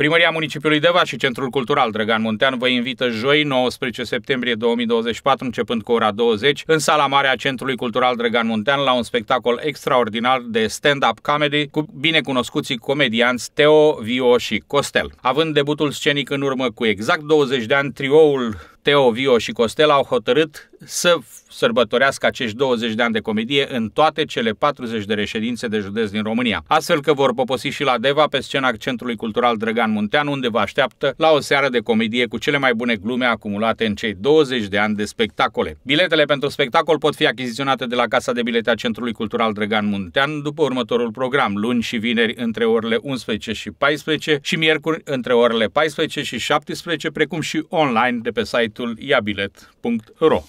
Primăria Municipiului Deva și Centrul Cultural Drăgan Muntean vă invită joi, 19 septembrie 2024, începând cu ora 20, în sala mare a Centrului Cultural Drăgan Muntean la un spectacol extraordinar de stand-up comedy cu binecunoscuții comedianți Teo, Vio și Costel. Având debutul scenic în urmă cu exact 20 de ani, trioul Teo, Vio și Costel au hotărât să sărbătorească acești 20 de ani de comedie în toate cele 40 de reședințe de județ din România. Astfel că vor poposi și la Deva pe scena Centrului Cultural Drăgan Muntean, unde vă așteaptă la o seară de comedie cu cele mai bune glume acumulate în cei 20 de ani de spectacole. Biletele pentru spectacol pot fi achiziționate de la Casa de Bilete a Centrului Cultural Drăgan Muntean după următorul program, luni și vineri între orele 11 și 14 și miercuri între orele 14 și 17, precum și online de pe site-ul iabilet.ro.